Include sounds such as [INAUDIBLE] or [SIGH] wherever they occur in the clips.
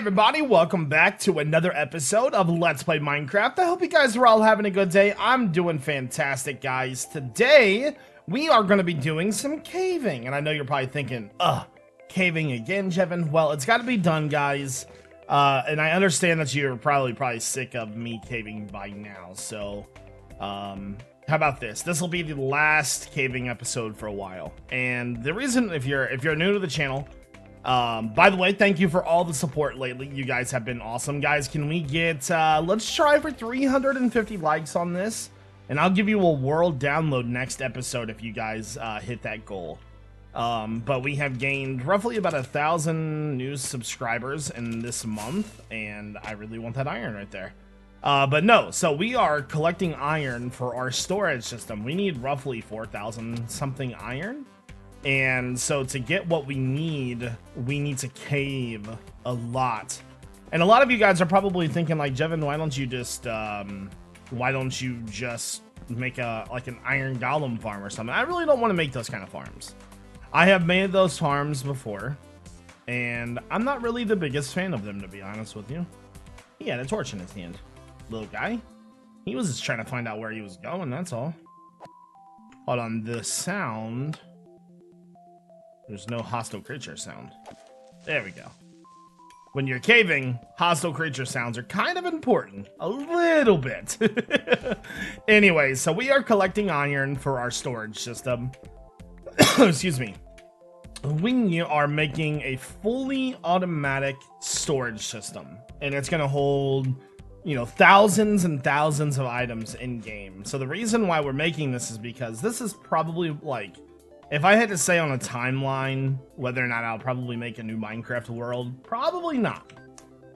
Everybody, welcome back to another episode of Let's Play Minecraft. I hope you guys are all having a good day. I'm doing fantastic, guys. Today, we are going to be doing some caving. And I know you're probably thinking, ugh, caving again, Jevin? Well, it's got to be done, guys. Uh, and I understand that you're probably probably sick of me caving by now. So, um, how about this? This will be the last caving episode for a while. And the reason, if you're if you're new to the channel, um, by the way, thank you for all the support lately. You guys have been awesome. Guys, can we get, uh, let's try for 350 likes on this. And I'll give you a world download next episode if you guys uh, hit that goal. Um, but we have gained roughly about a thousand new subscribers in this month. And I really want that iron right there. Uh, but no, so we are collecting iron for our storage system. We need roughly 4,000 something iron. And so to get what we need, we need to cave a lot. And a lot of you guys are probably thinking like, Jevin, why don't you just, um, why don't you just make a, like an iron golem farm or something? I really don't want to make those kind of farms. I have made those farms before, and I'm not really the biggest fan of them, to be honest with you. He had a torch in his hand, little guy. He was just trying to find out where he was going, that's all. Hold on, the sound... There's no hostile creature sound. There we go. When you're caving, hostile creature sounds are kind of important. A little bit. [LAUGHS] anyway, so we are collecting iron for our storage system. [COUGHS] Excuse me. We are making a fully automatic storage system. And it's going to hold, you know, thousands and thousands of items in game. So the reason why we're making this is because this is probably like if I had to say on a timeline whether or not I'll probably make a new Minecraft world, probably not.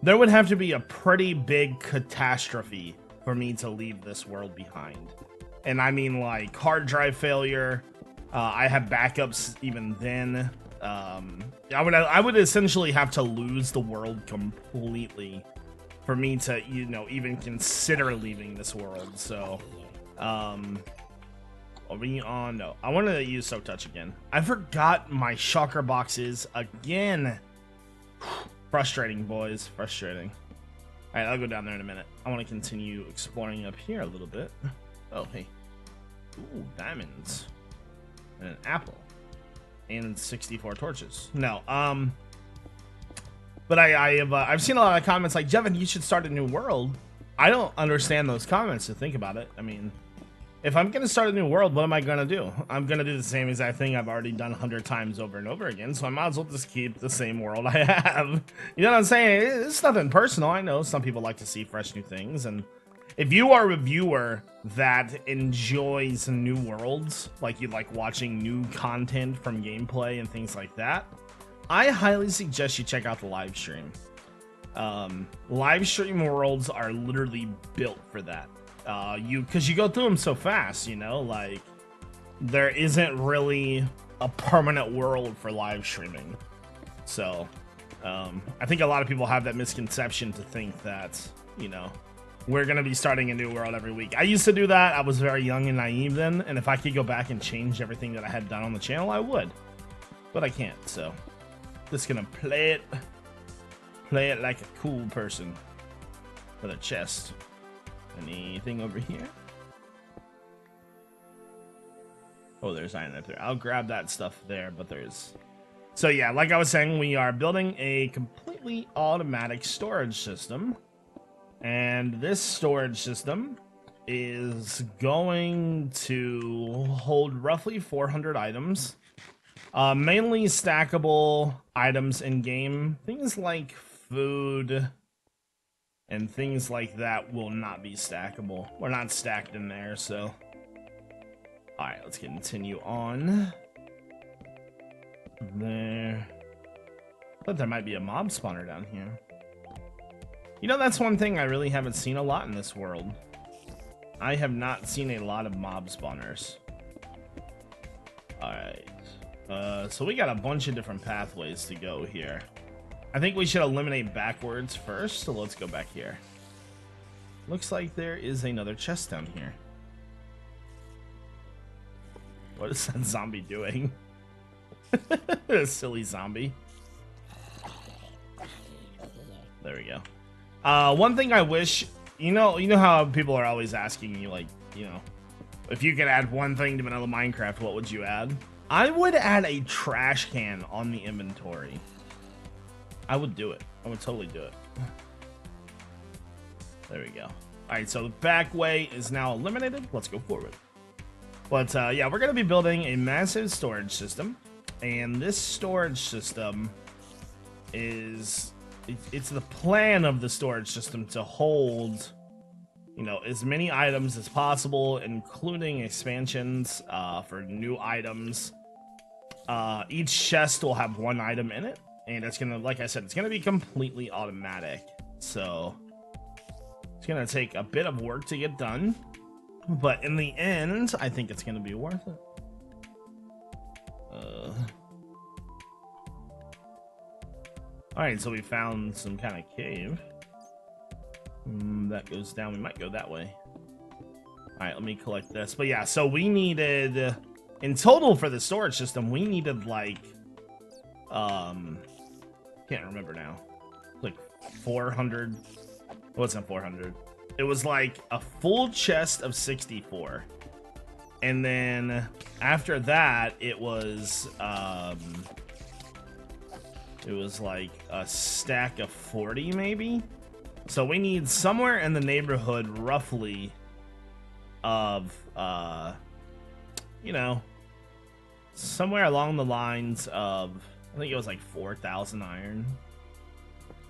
There would have to be a pretty big catastrophe for me to leave this world behind. And I mean like hard drive failure, uh, I have backups even then. Um, I would I would essentially have to lose the world completely for me to you know even consider leaving this world. So, um, are we on? No. I wanted to use Silk Touch again. I forgot my shulker boxes again. [SIGHS] Frustrating, boys. Frustrating. Alright, I'll go down there in a minute. I want to continue exploring up here a little bit. Oh, hey. Ooh, diamonds. And an apple. And 64 torches. No, um... But I, I have, uh, I've seen a lot of comments like, Jevin, you should start a new world. I don't understand those comments to think about it. I mean, if I'm gonna start a new world, what am I gonna do? I'm gonna do the same exact thing I've already done hundred times over and over again, so I might as well just keep the same world [LAUGHS] I have. You know what I'm saying? It's nothing personal. I know some people like to see fresh new things, and if you are a viewer that enjoys new worlds, like you like watching new content from gameplay and things like that, I highly suggest you check out the live stream. Um, live stream worlds are literally built for that uh, you because you go through them so fast, you know, like there isn't really a permanent world for live streaming. So, um, I think a lot of people have that misconception to think that, you know, we're going to be starting a new world every week. I used to do that. I was very young and naive then, and if I could go back and change everything that I had done on the channel, I would. But I can't, so just going to play it play it like a cool person with a chest. Anything over here? Oh, there's iron up there. I'll grab that stuff there, but there's... So yeah, like I was saying, we are building a completely automatic storage system. And this storage system is going to hold roughly 400 items. Uh, mainly stackable items in game. Things like food, and things like that will not be stackable. We're not stacked in there, so... Alright, let's continue on. There. I thought there might be a mob spawner down here. You know, that's one thing I really haven't seen a lot in this world. I have not seen a lot of mob spawners. Alright. Uh, so we got a bunch of different pathways to go here. I think we should eliminate backwards first, so let's go back here. Looks like there is another chest down here. What is that [LAUGHS] zombie doing? [LAUGHS] Silly zombie. There we go. Uh, one thing I wish, you know, you know how people are always asking you, like, you know, if you could add one thing to vanilla Minecraft, what would you add? I would add a trash can on the inventory. I would do it. I would totally do it. There we go. All right, so the back way is now eliminated. Let's go forward. But uh, yeah, we're going to be building a massive storage system. And this storage system is... It's the plan of the storage system to hold, you know, as many items as possible, including expansions uh, for new items. Uh, each chest will have one item in it. And it's to, like I said, it's to be completely automatic. So it's to take a bit of work to get done. But in the end, I think it's to be worth it. Uh... Alright, so we found some kind of cave. Mm, that goes down. We might go that way. Alright, let me collect this. But yeah, so we needed... In total for the storage system, we needed like... Um... Can't remember now. Like 400... It wasn't 400 it was like a full chest of 64 and then after that it was um it was like a stack of 40 maybe? So we need somewhere in the neighborhood roughly of uh you know somewhere along the lines of i think it was like 4000 iron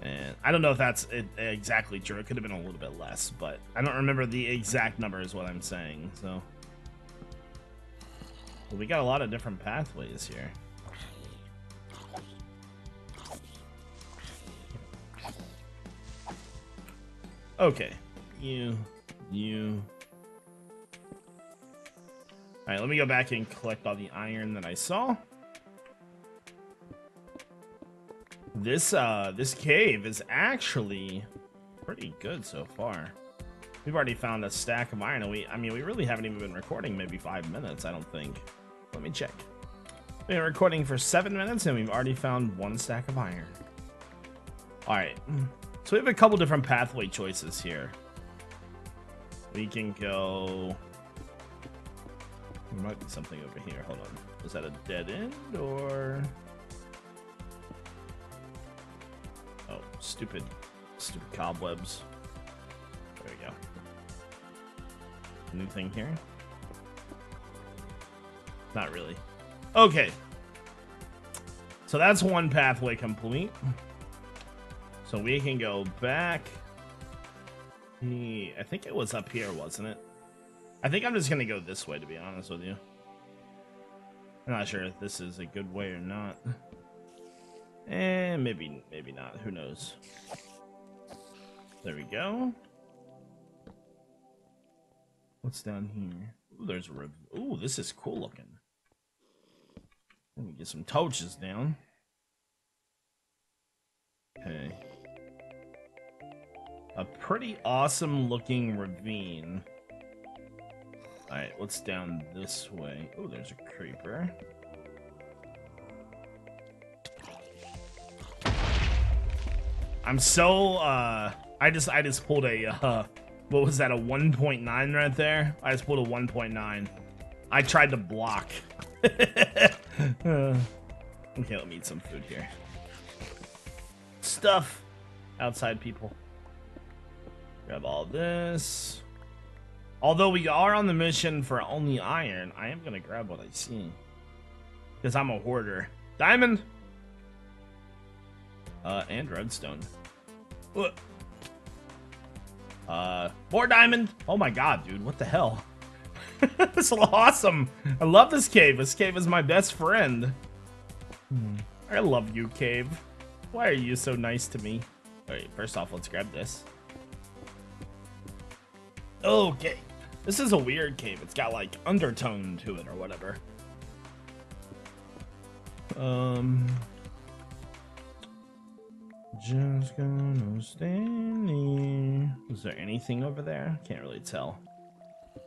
and I don't know if that's exactly true. It could have been a little bit less, but I don't remember the exact number is what I'm saying. So well, we got a lot of different pathways here. Okay. You, you. All right, let me go back and collect all the iron that I saw. This uh this cave is actually pretty good so far. We've already found a stack of iron, and we I mean we really haven't even been recording maybe five minutes, I don't think. Let me check. We've been recording for seven minutes and we've already found one stack of iron. Alright. So we have a couple different pathway choices here. We can go there might be something over here. Hold on. Is that a dead end or Oh, stupid, stupid cobwebs. There we go. New thing here? Not really. Okay. So that's one pathway complete. So we can go back. I think it was up here, wasn't it? I think I'm just going to go this way, to be honest with you. I'm not sure if this is a good way or not. And maybe, maybe not. Who knows? There we go. What's down here? Ooh, there's a Ooh, this is cool looking. Let me get some torches down. Okay. A pretty awesome looking ravine. Alright, what's down this way? Oh, there's a creeper. I'm so, uh, I just, I just pulled a, uh, what was that, a 1.9 right there? I just pulled a 1.9. I tried to block. [LAUGHS] okay, let me eat some food here. Stuff. Outside people. Grab all this. Although we are on the mission for only iron, I am going to grab what I see. Because I'm a hoarder. Diamond! Uh, and redstone. Uh, more diamond. Oh my god, dude, what the hell? [LAUGHS] this is awesome. I love this cave. This cave is my best friend. Hmm. I love you, cave. Why are you so nice to me? Alright, first off, let's grab this. Okay. This is a weird cave. It's got, like, undertone to it or whatever. Um just gonna stand Is there anything over there? Can't really tell.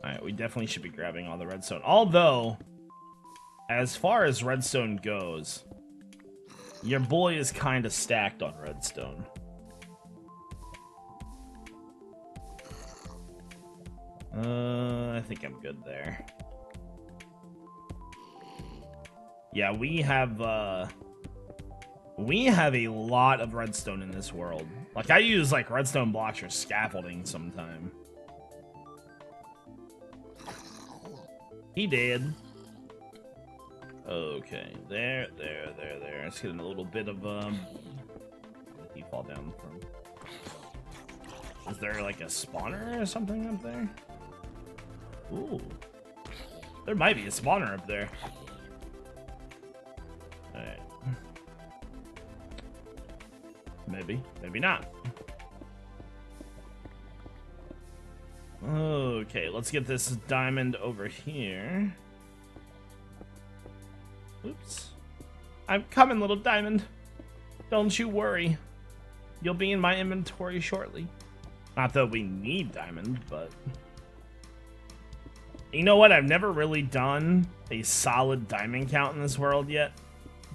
Alright, we definitely should be grabbing all the redstone. Although, as far as redstone goes, your boy is kind of stacked on redstone. Uh, I think I'm good there. Yeah, we have, uh, we have a lot of redstone in this world. Like, I use, like, redstone blocks for scaffolding sometime. He did. Okay, there, there, there, there. It's getting a little bit of, um... Did he fall down from? Is there, like, a spawner or something up there? Ooh. There might be a spawner up there. Maybe, maybe not. Okay, let's get this diamond over here. Oops. I'm coming, little diamond. Don't you worry. You'll be in my inventory shortly. Not that we need diamond, but... You know what? I've never really done a solid diamond count in this world yet.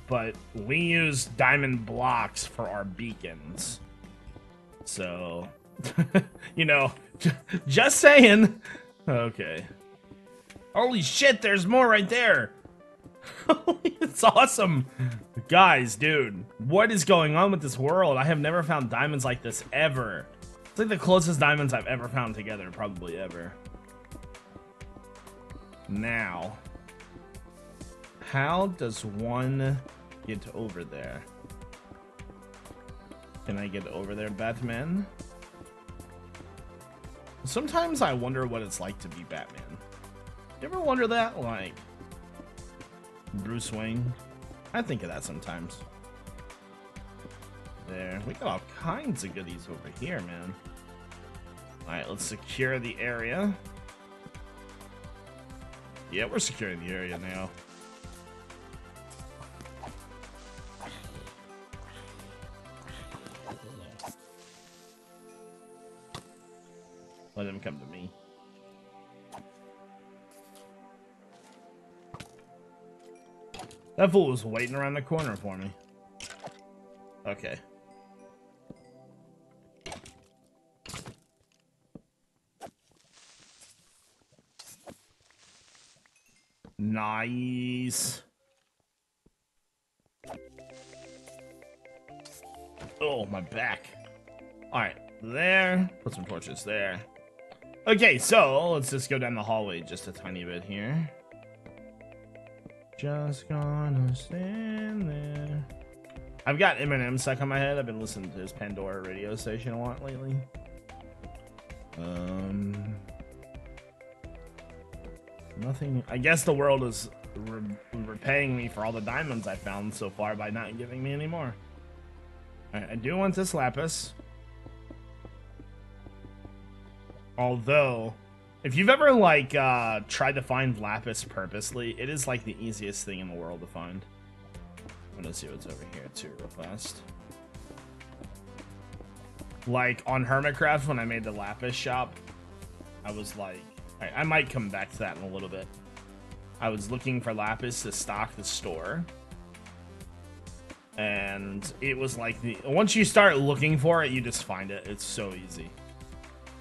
But we use diamond blocks for our beacons. So, [LAUGHS] you know, just saying. Okay. Holy shit, there's more right there. [LAUGHS] it's awesome. Guys, dude, what is going on with this world? I have never found diamonds like this ever. It's like the closest diamonds I've ever found together, probably ever. Now, how does one get over there? Can I get over there, Batman? Sometimes I wonder what it's like to be Batman. You ever wonder that? Like, Bruce Wayne? I think of that sometimes. There. We got all kinds of goodies over here, man. Alright, let's secure the area. Yeah, we're securing the area now. Let him come to me. That fool was waiting around the corner for me. Okay. Nice. Oh, my back. Alright, there. Put some torches there. Okay, so let's just go down the hallway just a tiny bit here. Just gonna stand there. I've got Eminem stuck on my head. I've been listening to his Pandora radio station a lot lately. Um, Nothing. I guess the world is re repaying me for all the diamonds I found so far by not giving me any more. Right, I do want this lapis. Although, if you've ever like uh, tried to find lapis purposely, it is like the easiest thing in the world to find. I'm gonna see what's over here too, real fast. Like on Hermitcraft, when I made the lapis shop, I was like, I might come back to that in a little bit. I was looking for lapis to stock the store. And it was like the once you start looking for it, you just find it. It's so easy.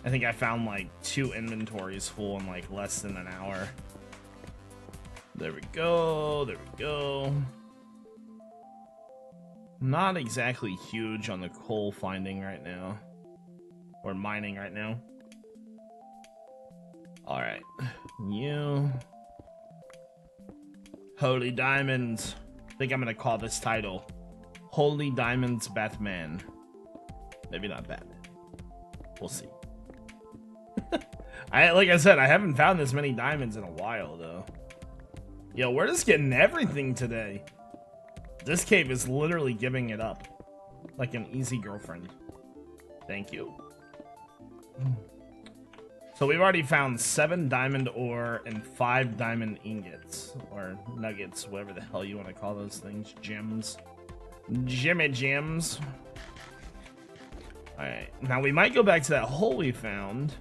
I think I found like two inventories full in like less than an hour. There we go. There we go. Not exactly huge on the coal finding right now. Or mining right now. Alright. You. Holy Diamonds. I think I'm gonna call this title Holy Diamonds Batman. Maybe not Batman. We'll see. I like I said, I haven't found this many diamonds in a while though. Yo, we're just getting everything today. This cave is literally giving it up. Like an easy girlfriend. Thank you. [CLEARS THROAT] So we've already found seven diamond ore and five diamond ingots. Or nuggets, whatever the hell you want to call those things. Gems. Jimmy gems. Alright, now we might go back to that hole we found.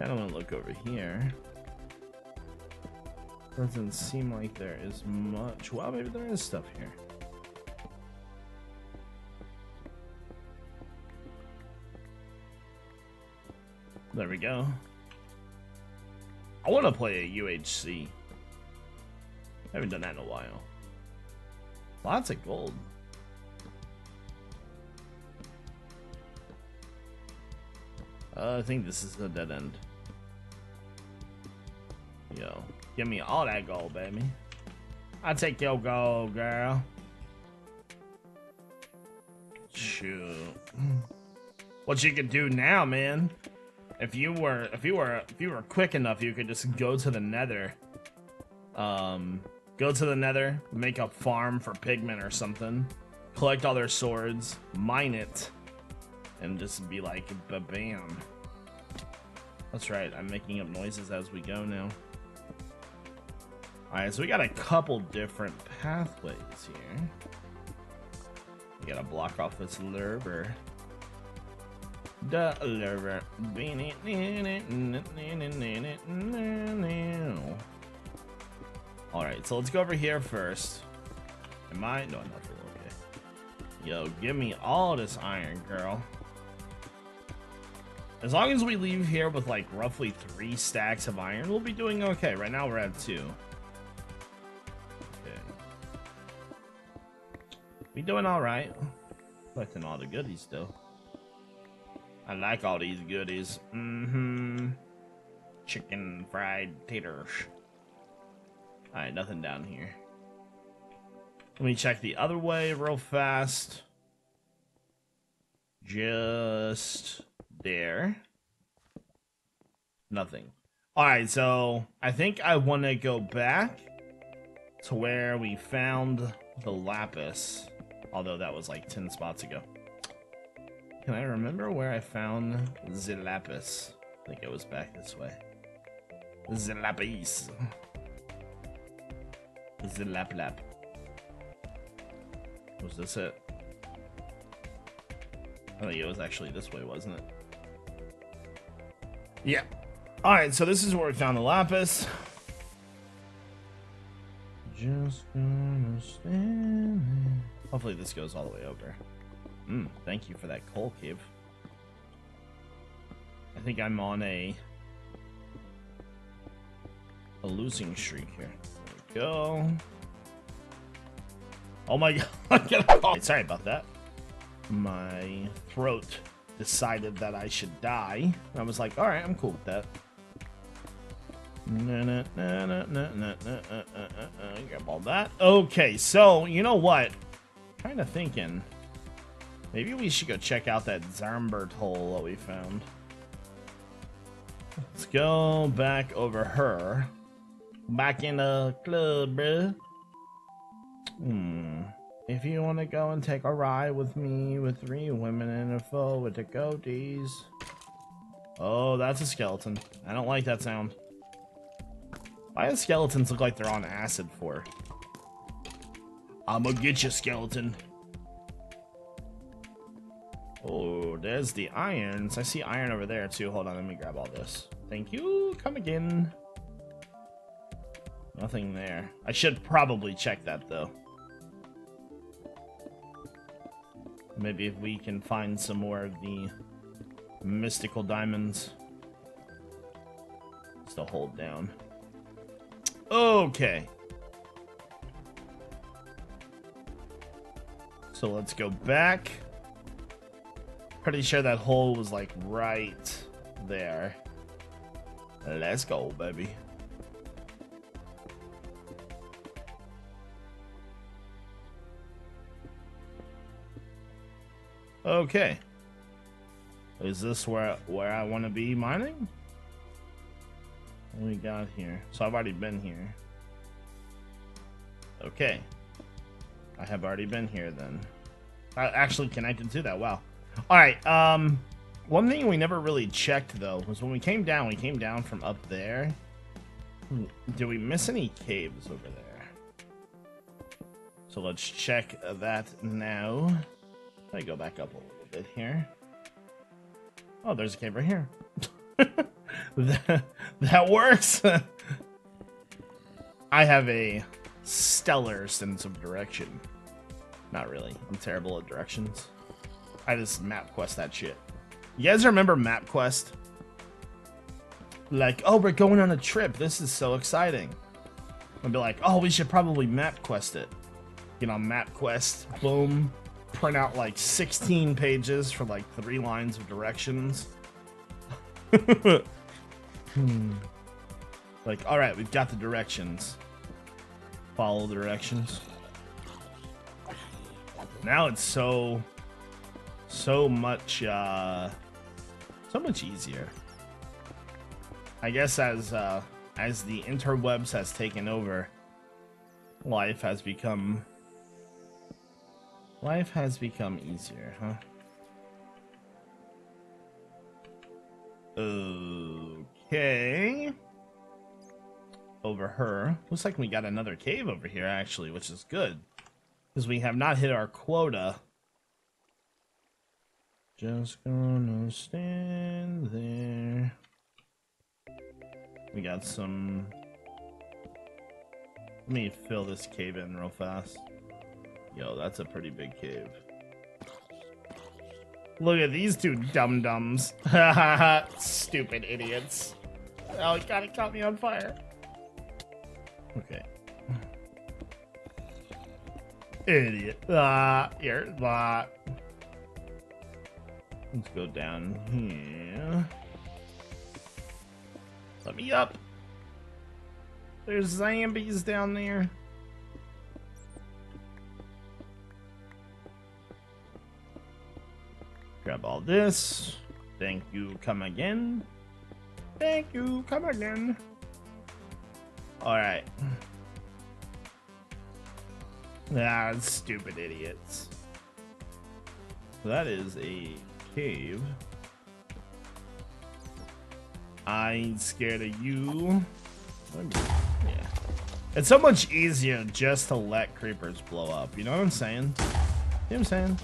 I don't want to look over here. Doesn't seem like there is much. Well, maybe there is stuff here. There we go. I want to play a UHC. I haven't done that in a while. Lots of gold. Uh, I think this is a dead end. Yo, give me all that gold, baby. I'll take your gold, girl. Shoot. What you could do now, man? If you were, if you were, if you were quick enough, you could just go to the Nether. Um, go to the Nether, make a farm for pigmen or something, collect all their swords, mine it, and just be like, ba-bam. That's right, I'm making up noises as we go now. Alright, so we got a couple different pathways here. We gotta block off this lurber. The lurber. Alright, so let's go over here first. Am I? No, nothing. Okay. Yo, give me all this iron, girl. As long as we leave here with like roughly three stacks of iron, we'll be doing okay. Right now we're at two. We doing alright. Collecting all the goodies though. I like all these goodies. Mm-hmm. Chicken fried taters. Alright, nothing down here. Let me check the other way real fast. Just there. Nothing. Alright, so I think I want to go back to where we found the lapis. Although that was like 10 spots ago. Can I remember where I found Zilapis? I think it was back this way. Zilapis. lapis. The lap lap. Was this it? I think it was actually this way, wasn't it? Yeah. Alright, so this is where we found the lapis. Just gonna stand there. Hopefully this goes all the way over. Hmm, thank you for that coal cave. I think I'm on a a losing streak here. Go. Oh my [LAUGHS] god. Sorry about that. My throat decided that I should die. I was like, alright, I'm cool with that. Uh, uh, uh, Grab all that. Okay, so, you know what? Kind of thinking. Maybe we should go check out that Zambert hole that we found. Let's go back over her. Back in the club. Hmm. If you want to go and take a ride with me with three women in a foe with the goatees. Oh, that's a skeleton. I don't like that sound. Why do skeletons look like they're on acid for? I'ma get you, skeleton. Oh, there's the irons. I see iron over there too. Hold on, let me grab all this. Thank you. Come again. Nothing there. I should probably check that though. Maybe if we can find some more of the mystical diamonds. Still hold down. Okay. So let's go back. Pretty sure that hole was like right there. Let's go, baby. Okay. Is this where where I want to be mining? What we got here? So I've already been here. Okay. I have already been here then. I actually connected to that. Wow. All right. Um, one thing we never really checked though was when we came down. We came down from up there. Did we miss any caves over there? So let's check that now. Me go back up a little bit here. Oh, there's a cave right here. [LAUGHS] that, that works. [LAUGHS] I have a stellar sense of direction. Not really. I'm terrible at directions. I just MapQuest that shit. You guys remember MapQuest? like, oh, we're going on a trip. This is so exciting. I'd be like, oh, we should probably MapQuest it. Get on MapQuest, boom, print out like 16 pages for like three lines of directions. [LAUGHS] hmm. Like, all right, we've got the directions. Follow the directions. Now it's so, so much, uh, so much easier. I guess as, uh, as the interwebs has taken over, life has become, life has become easier, huh? Okay over her. Looks like we got another cave over here, actually, which is good. Because we have not hit our quota. Just gonna stand there. We got some... Let me fill this cave in real fast. Yo, that's a pretty big cave. Look at these two dum-dums. [LAUGHS] Stupid idiots. Oh, God, it caught me on fire. Okay. Idiot. Ah, you're that. Let's go down here. Let me up. There's zombies down there. Grab all this. Thank you, come again. Thank you, come again. Alright. Ah, stupid idiots. that is a cave. I ain't scared of you. Yeah. It's so much easier just to let creepers blow up. You know what I'm saying? You know what I'm saying?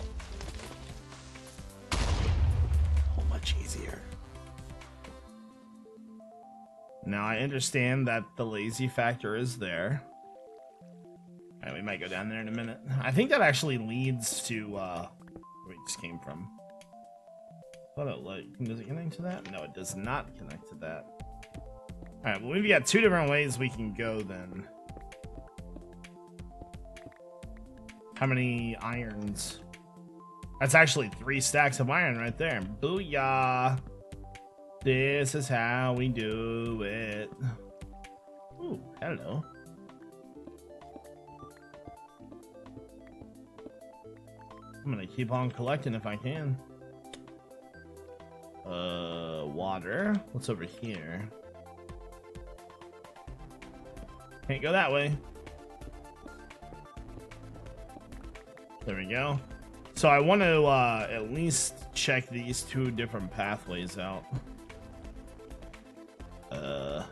I understand that the lazy factor is there. And we might go down there in a minute. I think that actually leads to uh, where we just came from. Thought it like does it connect to that? No, it does not connect to that. All right, well we've got two different ways we can go then. How many irons? That's actually three stacks of iron right there. Booyah! This is how we do it. Ooh, hello. I'm gonna keep on collecting if I can. Uh, water. What's over here? Can't go that way. There we go. So I want to uh, at least check these two different pathways out. Uh.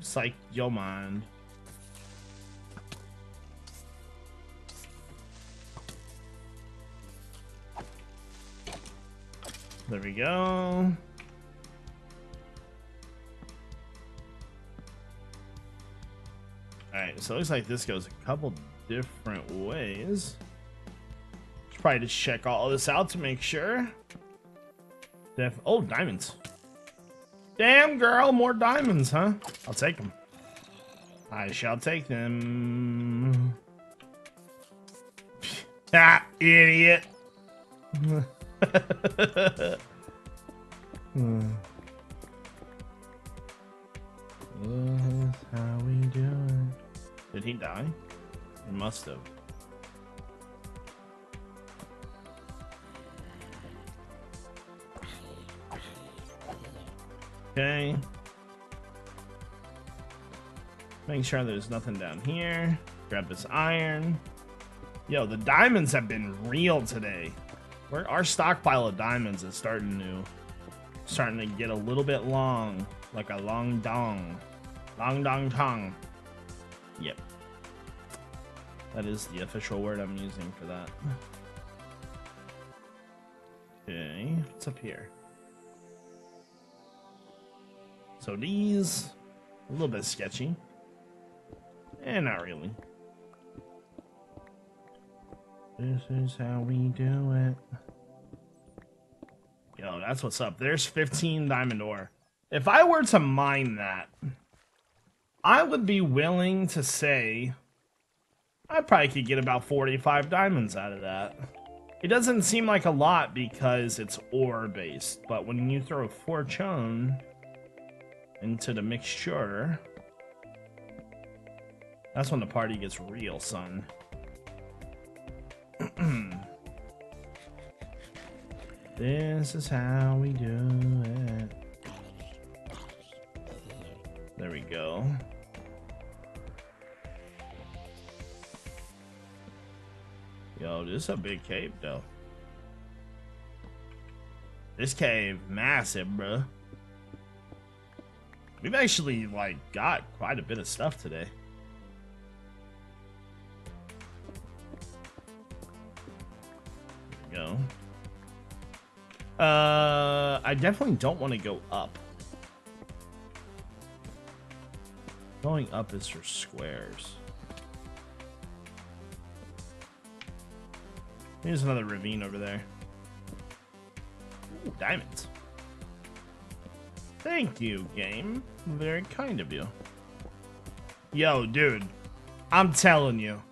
Psych your mind. There we go. Alright, so it looks like this goes a couple different ways. Probably just check all this out to make sure. Def oh, diamonds. Damn, girl, more diamonds, huh? I'll take them. I shall take them. [LAUGHS] ah, idiot. [LAUGHS] hmm. how we doing? Did he die? He must have. Okay. Make sure there's nothing down here. Grab this iron. Yo, the diamonds have been real today. Where our stockpile of diamonds is starting to starting to get a little bit long, like a long dong. Long dong tong. Yep. That is the official word I'm using for that. Okay, what's up here? So these, a little bit sketchy. And eh, not really. This is how we do it. Yo, that's what's up. There's 15 diamond ore. If I were to mine that, I would be willing to say I probably could get about 45 diamonds out of that. It doesn't seem like a lot because it's ore based, but when you throw a fortune into the mixture, that's when the party gets real, son. [CLEARS THROAT] this is how we do it. There we go. Yo, this is a big cave, though. This cave, massive, bro. We've actually, like, got quite a bit of stuff today. go. Uh, I definitely don't want to go up. Going up is for squares. Here's another ravine over there. Ooh, diamonds. Thank you, game. Very kind of you. Yo, dude. I'm telling you.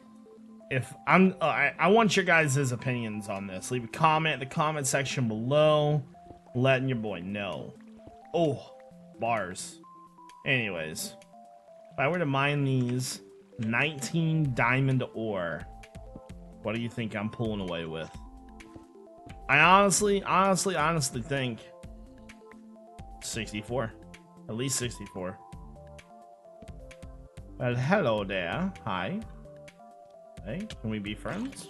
If I'm... Uh, I, I want your guys' opinions on this. Leave a comment in the comment section below. Letting your boy know. Oh, bars. Anyways. If I were to mine these 19 diamond ore what do you think I'm pulling away with? I honestly, honestly, honestly think 64. At least 64. Well, hello there. Hi. Hey, can we be friends?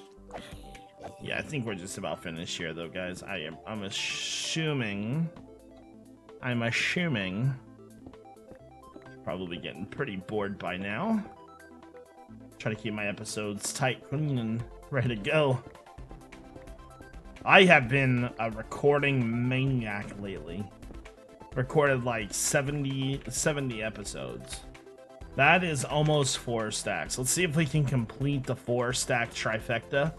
Yeah, I think we're just about finished here, though, guys. I am. I'm assuming. I'm assuming. Probably getting pretty bored by now. Try to keep my episodes tight, clean, and ready to go. I have been a recording maniac lately. Recorded like 70, 70 episodes. That is almost four stacks. Let's see if we can complete the four stack trifecta.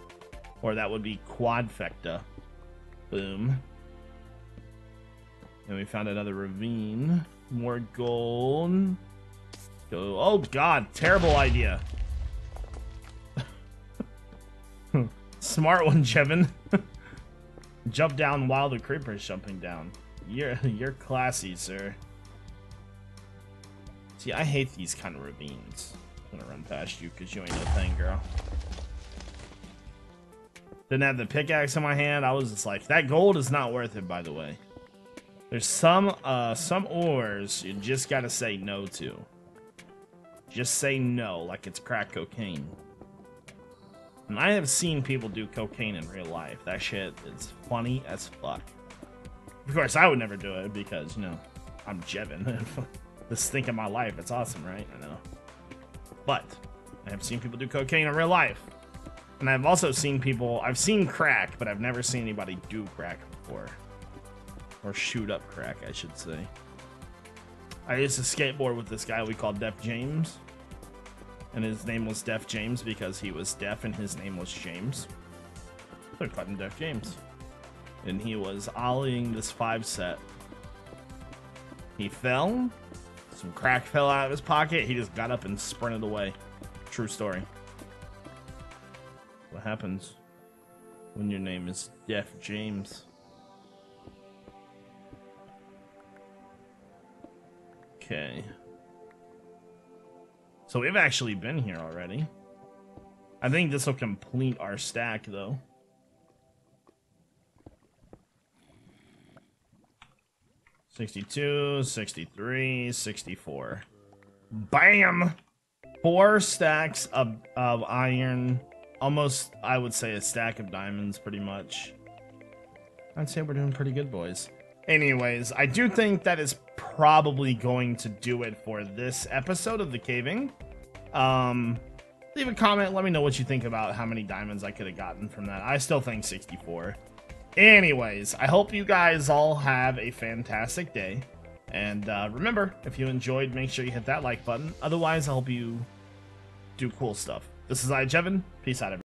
Or that would be quadfecta. Boom. And we found another ravine. More gold. Go. Oh god, terrible idea. [LAUGHS] Smart one, Jevin. [LAUGHS] Jump down while the creeper is jumping down. You're [LAUGHS] you're classy, sir. See, I hate these kind of ravines. I'm gonna run past you because you ain't no thing, girl. Didn't have the pickaxe in my hand. I was just like, that gold is not worth it, by the way. There's some uh some ores you just gotta say no to. Just say no, like it's crack cocaine. And I have seen people do cocaine in real life. That shit is funny as fuck. Of course, I would never do it because, you know, I'm Jevin. this thing in my life. It's awesome, right? I know. But I have seen people do cocaine in real life. And I've also seen people, I've seen crack, but I've never seen anybody do crack before. Or shoot up crack, I should say. I used to skateboard with this guy we called Def James and his name was Def James because he was deaf and his name was James. So I called him Def James. And he was ollieing this five set. He fell, some crack fell out of his pocket, he just got up and sprinted away. True story. What happens when your name is Def James? Okay. So we've actually been here already. I think this will complete our stack, though. Sixty-two, sixty-three, sixty-four. Bam! Four stacks of, of iron. Almost, I would say, a stack of diamonds, pretty much. I'd say we're doing pretty good, boys. Anyways, I do think that is probably going to do it for this episode of the caving. Um, leave a comment. Let me know what you think about how many diamonds I could have gotten from that. I still think 64. Anyways, I hope you guys all have a fantastic day. And uh, remember, if you enjoyed, make sure you hit that like button. Otherwise, I hope you do cool stuff. This is iJevin. Peace out, everybody.